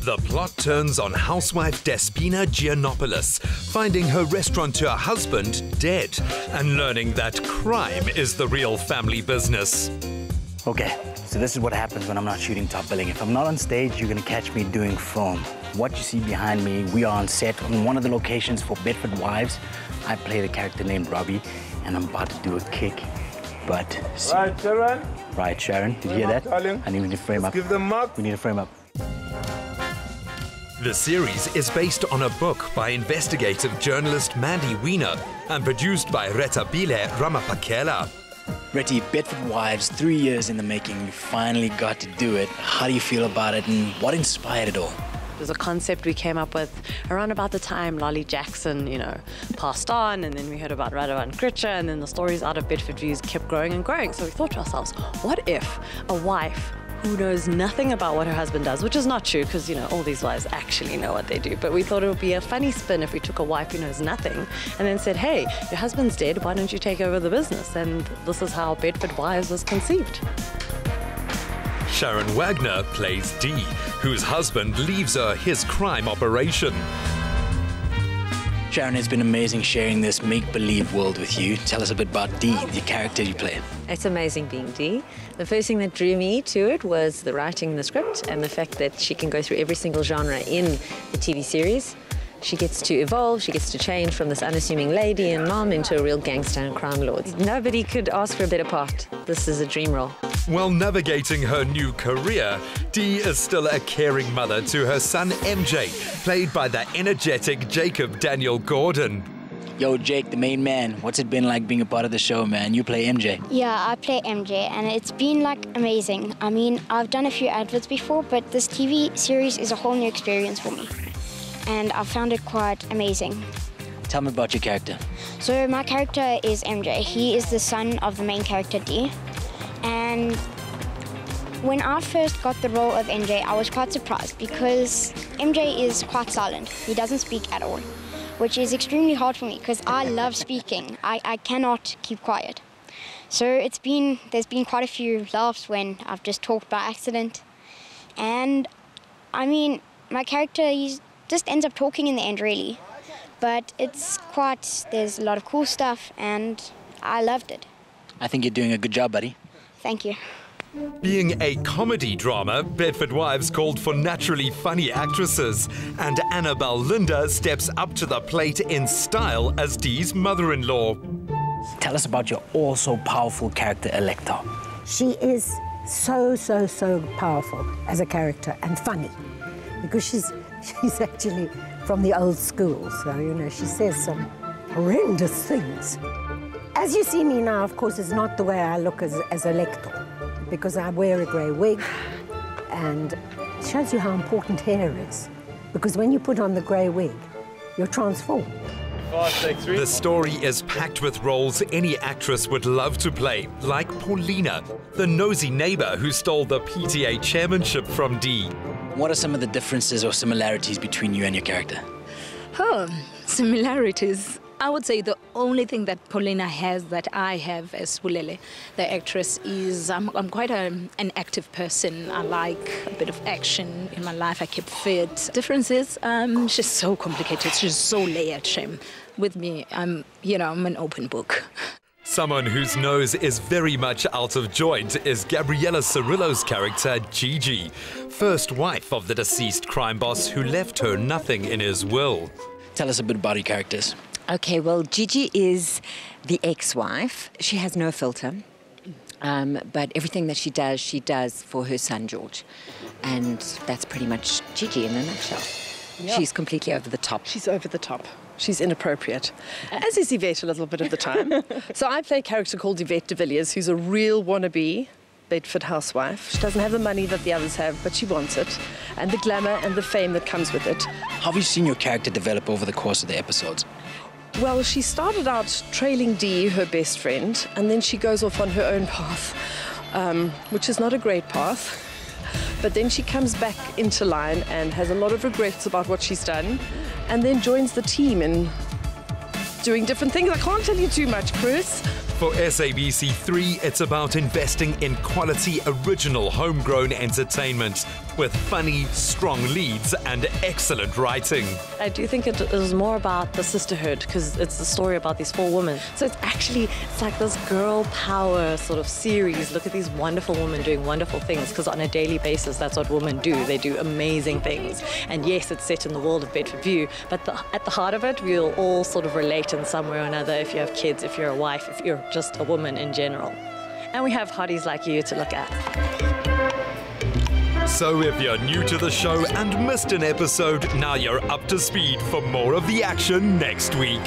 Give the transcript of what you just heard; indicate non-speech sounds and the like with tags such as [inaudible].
The plot turns on housewife Despina Giannopoulos finding her restaurateur husband dead and learning that crime is the real family business. Okay, so this is what happens when I'm not shooting top billing. If I'm not on stage, you're gonna catch me doing film. What you see behind me, we are on set on one of the locations for Bedford Wives. I play the character named Robbie, and I'm about to do a kick. But see- Right, Sharon. right, Sharon, did you hear Frame up, that? darling. I need to frame up. Give them mark. We need to frame up. The series is based on a book by investigative journalist Mandy Wiener and produced by Rethabile Ramaphakela. Retty, Bedford Wives, three years in the making. You finally got to do it. How do you feel about it, and what inspired it all? It was a concept we came up with around about the time Lolly Jackson, you know, passed on, and then we heard about Radovan Krejcir, and then the stories out of Bedford Views kept growing and growing. So we thought to ourselves, what if a wife who knows nothing about what her husband does, which is not true because, you know, all these wives actually know what they do. But we thought it would be a funny spin if we took a wife who knows nothing and then said, hey, your husband's dead, why don't you take over the business? And this is how Bedford Wives was conceived. Sharon Wagner plays Dee, whose husband leaves her his crime operation. Sharon, it's been amazing sharing this make-believe world with you. Tell us a bit about Dee, the character you play. It's amazing being Dee. The first thing that drew me to it was the writing in the script and the fact that she can go through every single genre in the TV series. She gets to evolve, she gets to change from this unassuming lady and mom into a real gangster and crime lord. Nobody could ask for a better part. This is a dream role. While navigating her new career, Dee is still a caring mother to her son MJ, played by the energetic Jacob Daniel Gordon. Yo, Jake, the main man, what's it been like being a part of the show, man? You play MJ. Yeah, I play MJ, and it's been like amazing. I mean, I've done a few adverts before, but this TV series is a whole new experience for me, and I found it quite amazing. Tell me about your character. So my character is MJ. He is the son of the main character D, and when I first got the role of MJ, I was quite surprised because MJ is quite silent. He doesn't speak at all, which is extremely hard for me because I love speaking. I, I cannot keep quiet. So it's been there's been quite a few laughs when I've just talked by accident, and I mean my character he just ends up talking in the end really, but it's quite there's a lot of cool stuff and I loved it. I think you're doing a good job, buddy. Thank you. Being a comedy drama, Bedford Wives called for naturally funny actresses, and Annabel Linder steps up to the plate in style as Dee's mother in law. Tell us about your also powerful character, Elector. She is so, so, so powerful as a character and funny because she's, [laughs] she's actually from the old school. So, you know, she says some horrendous things. As you see me now, of course, is not the way I look as, as a lector because I wear a grey wig and it shows you how important hair is because when you put on the grey wig, you're transformed. Fast, take three. The story is packed with roles any actress would love to play, like Paulina, the nosy neighbor who stole the PTA chairmanship from Dee. What are some of the differences or similarities between you and your character? Oh, similarities. I would say the only thing that Paulina has that I have as Bulele, the actress, is I'm, I'm quite a, an active person. I like a bit of action in my life. I keep fit. Difference is um, she's so complicated. She's so layered. Shame. With me, I'm, you know, I'm an open book. Someone whose nose is very much out of joint is Gabriella Cirillo's character, Gigi, first wife of the deceased crime boss who left her nothing in his will. Tell us a bit about your characters. Okay, well, Gigi is the ex wife. She has no filter. Um, but everything that she does, she does for her son, George. And that's pretty much Gigi in a nutshell. She's completely over the top. She's over the top. She's inappropriate. As is Yvette a little bit of the time. [laughs] so I play a character called Yvette de Villiers, who's a real wannabe Bedford housewife. She doesn't have the money that the others have, but she wants it, and the glamour and the fame that comes with it. How have you seen your character develop over the course of the episodes? Well, she started out trailing Dee, her best friend, and then she goes off on her own path, um, which is not a great path. But then she comes back into line and has a lot of regrets about what she's done, and then joins the team in doing different things. I can't tell you too much, Chris. For SABC3, it's about investing in quality, original, homegrown entertainment with funny, strong leads and excellent writing. I do think it is more about the sisterhood because it's the story about these four women. So it's actually it's like this girl power sort of series. Look at these wonderful women doing wonderful things because on a daily basis that's what women do. They do amazing things. And yes, it's set in the world of Bedford View, but the, at the heart of it, we'll all sort of relate in some way or another. If you have kids, if you're a wife, if you're just a woman in general. And we have hotties like you to look at. So if you're new to the show and missed an episode, now you're up to speed for more of the action next week.